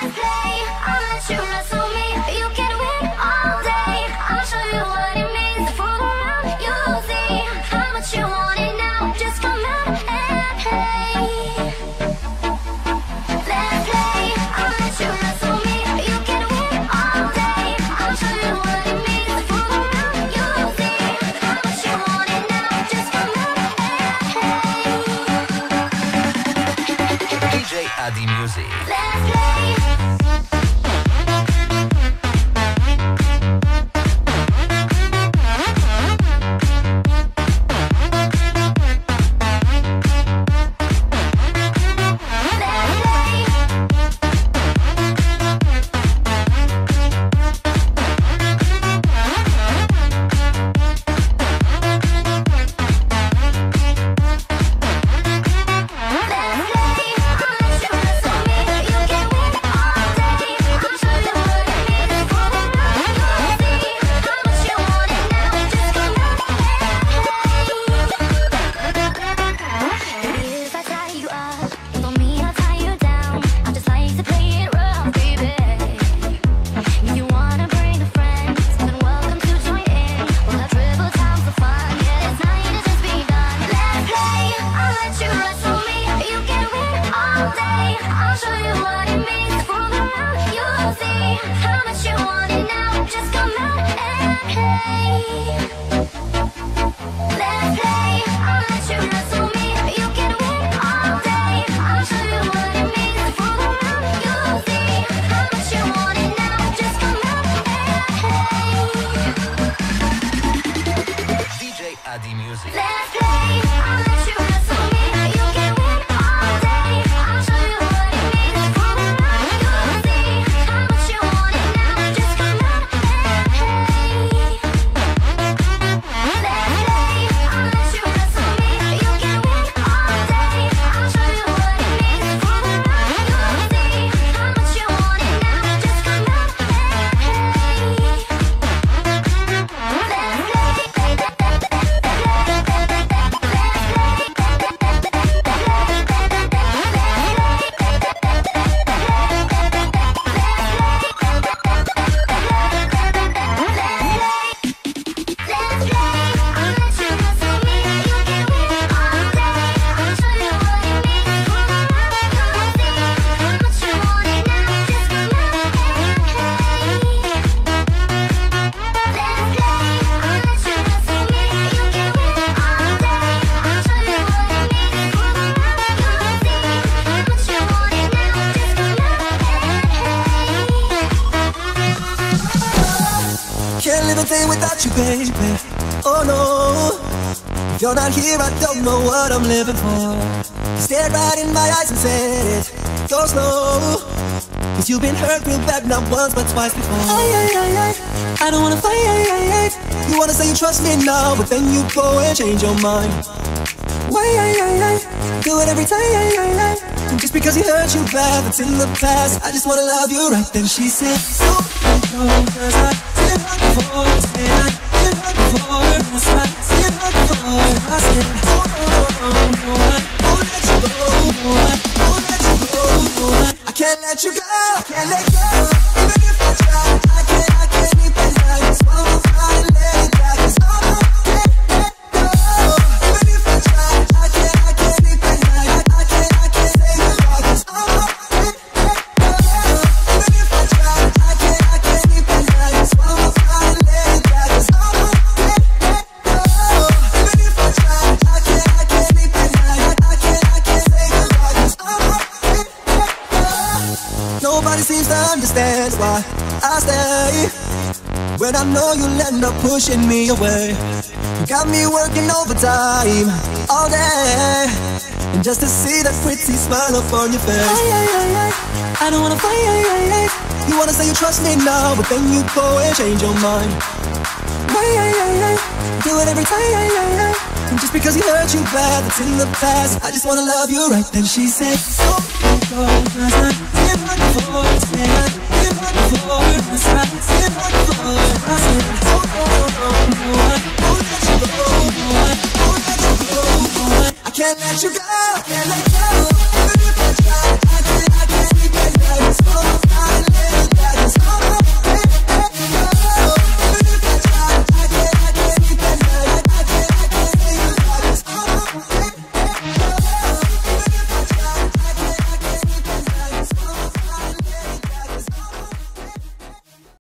play. I'm a true Let's play. Oh, you're not here, I don't know what I'm living for. You stared right in my eyes and said it. Go slow. Cause you've been hurt real bad, not once but twice before. Ay, ay, ay, ay. I don't wanna fight. You wanna say you trust me now, but then you go and change your mind. Why. Do it every time. Just because he hurt you bad, it's in the past. I just wanna love you right. Then she said, So control, cause I I. I can't let you go, can't let go, understand why I stay. When I know you'll end up pushing me away. You got me working overtime all day. And just to see that pretty smile up on your face. Ay, ay, ay. I don't wanna fight. You wanna say you trust me now But then you go and change your mind. Do it every time. And just because he hurt you bad, that's in the past. I just wanna love you right Then she said, oh, So control, cause I did hurt before Said I did hurt before That's right, did hurt before I said, Oh, no, no, no, no I won't let you go, no I won't let you go, no I can't let you go